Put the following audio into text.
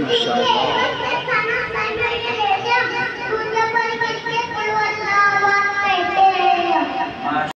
Mashallah.